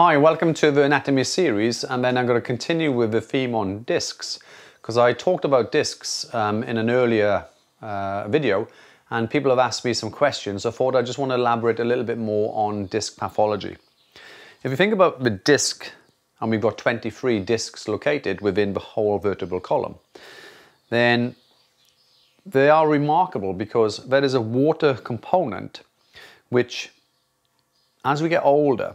Hi, welcome to the anatomy series and then I'm going to continue with the theme on discs because I talked about discs um, in an earlier uh, video and people have asked me some questions so I thought I just want to elaborate a little bit more on disc pathology. If you think about the disc and we've got 23 discs located within the whole vertebral column then they are remarkable because there is a water component which as we get older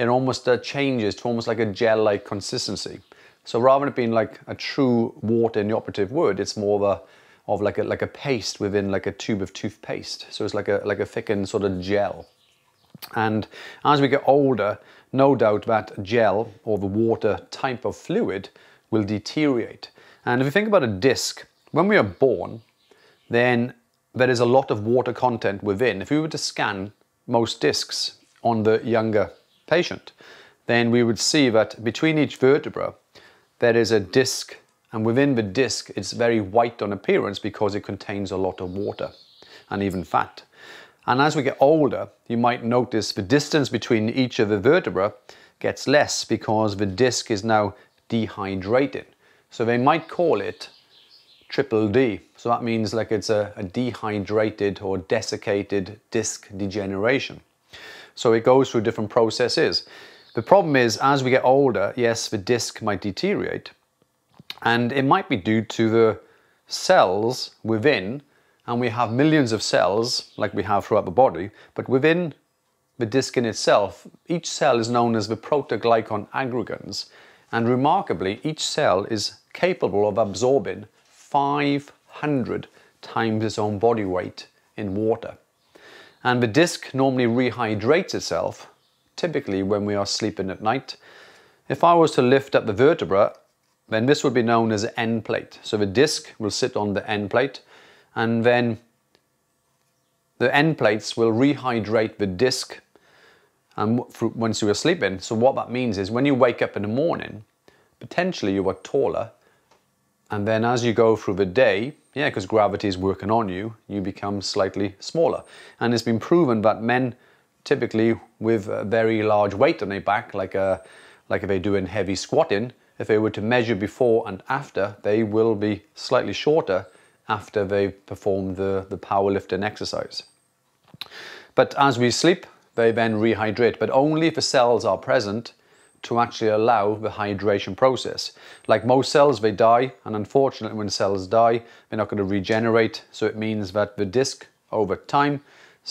it almost uh, changes to almost like a gel-like consistency. So rather than it being like a true water in the operative word, it's more of a of like a like a paste within like a tube of toothpaste. So it's like a like a thickened sort of gel. And as we get older, no doubt that gel or the water type of fluid will deteriorate. And if you think about a disc, when we are born, then there is a lot of water content within. If we were to scan most discs on the younger patient, then we would see that between each vertebra there is a disc and within the disc it's very white on appearance because it contains a lot of water and even fat. And as we get older, you might notice the distance between each of the vertebra gets less because the disc is now dehydrated. So they might call it triple D. So that means like it's a, a dehydrated or desiccated disc degeneration. So it goes through different processes. The problem is, as we get older, yes, the disc might deteriorate, and it might be due to the cells within, and we have millions of cells, like we have throughout the body, but within the disc in itself, each cell is known as the proteoglycan aggrecans, and remarkably, each cell is capable of absorbing 500 times its own body weight in water. And the disc normally rehydrates itself, typically when we are sleeping at night. If I was to lift up the vertebra, then this would be known as an end plate. So the disc will sit on the end plate and then the end plates will rehydrate the disc um, and once you are sleeping. So what that means is when you wake up in the morning, potentially you are taller and then as you go through the day, yeah, because gravity is working on you, you become slightly smaller. And it's been proven that men typically with a very large weight on their back, like, a, like if they're doing heavy squatting, if they were to measure before and after, they will be slightly shorter after they perform the, the powerlifting exercise. But as we sleep, they then rehydrate, but only if the cells are present to actually allow the hydration process. Like most cells, they die, and unfortunately when cells die, they're not going to regenerate, so it means that the disc over time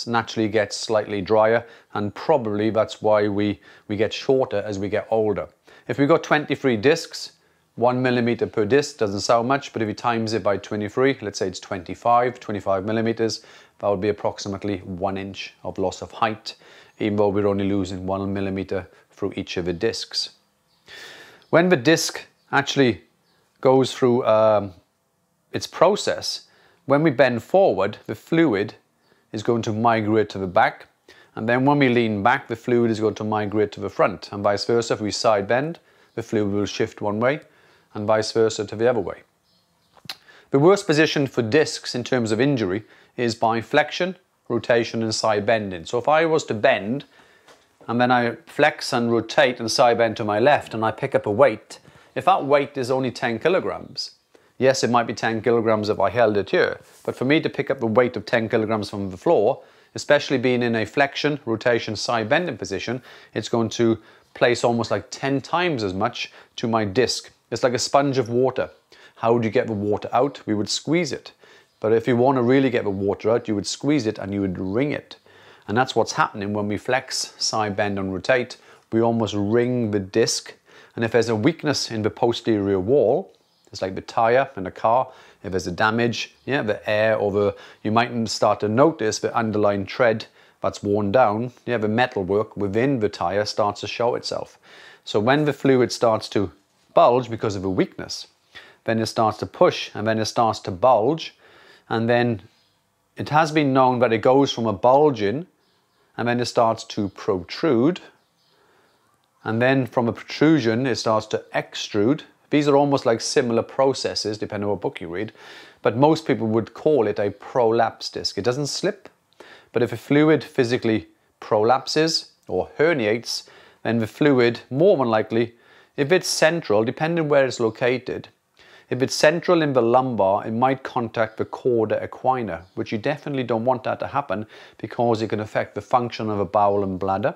naturally gets slightly drier, and probably that's why we, we get shorter as we get older. If we've got 23 discs, one millimeter per disc doesn't sound much, but if you times it by 23, let's say it's 25, 25 millimeters, that would be approximately one inch of loss of height, even though we're only losing one millimeter through each of the discs. When the disc actually goes through um, its process, when we bend forward, the fluid is going to migrate to the back, and then when we lean back, the fluid is going to migrate to the front, and vice versa. If we side bend, the fluid will shift one way, and vice versa to the other way. The worst position for discs in terms of injury is by flexion, rotation, and side bending. So if I was to bend and then I flex and rotate and side bend to my left and I pick up a weight, if that weight is only 10 kilograms, yes, it might be 10 kilograms if I held it here, but for me to pick up the weight of 10 kilograms from the floor, especially being in a flexion, rotation, side bending position, it's going to place almost like 10 times as much to my disc. It's like a sponge of water. How would you get the water out? We would squeeze it. But if you want to really get the water out, you would squeeze it and you would wring it. And that's what's happening when we flex, side bend and rotate. We almost wring the disc. And if there's a weakness in the posterior wall, it's like the tire in a car, if there's a damage, yeah, the air or the, you might start to notice the underlying tread that's worn down, yeah, the metalwork within the tire starts to show itself. So when the fluid starts to bulge because of a weakness, then it starts to push and then it starts to bulge and then it has been known that it goes from a bulging and then it starts to protrude. And then from a protrusion, it starts to extrude. These are almost like similar processes, depending on what book you read. But most people would call it a prolapse disc. It doesn't slip, but if a fluid physically prolapses or herniates, then the fluid, more than likely, if it's central, depending where it's located, if it's central in the lumbar, it might contact the cauda equina, which you definitely don't want that to happen because it can affect the function of a bowel and bladder.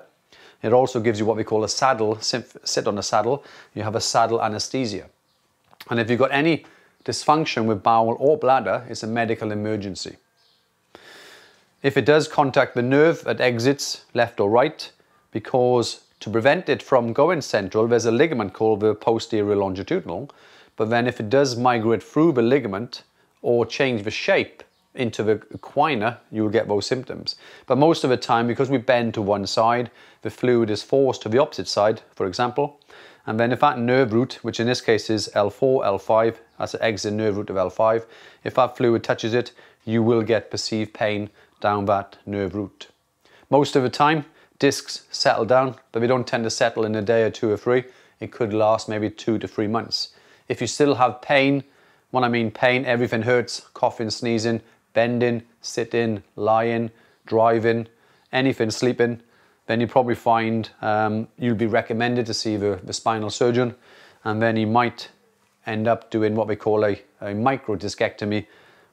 It also gives you what we call a saddle, sit on a saddle, you have a saddle anesthesia. And if you've got any dysfunction with bowel or bladder, it's a medical emergency. If it does contact the nerve that exits left or right, because to prevent it from going central, there's a ligament called the posterior longitudinal, but then if it does migrate through the ligament or change the shape into the equina, you'll get those symptoms. But most of the time, because we bend to one side, the fluid is forced to the opposite side, for example. And then if that nerve root, which in this case is L4, L5, that's the exit nerve root of L5, if that fluid touches it, you will get perceived pain down that nerve root. Most of the time, discs settle down, but they don't tend to settle in a day or two or three. It could last maybe two to three months. If you still have pain, when I mean pain, everything hurts, coughing, sneezing, bending, sitting, lying, driving, anything, sleeping, then you probably find um, you'll be recommended to see the, the spinal surgeon and then he might end up doing what we call a, a micro discectomy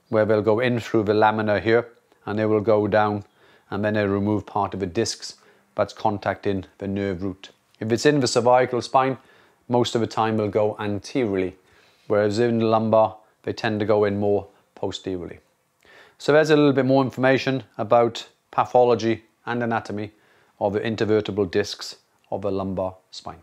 where they'll go in through the lamina here and they will go down and then they remove part of the discs that's contacting the nerve root. If it's in the cervical spine, most of the time they'll go anteriorly, whereas in the lumbar, they tend to go in more posteriorly. So there's a little bit more information about pathology and anatomy of the intervertebral discs of the lumbar spine.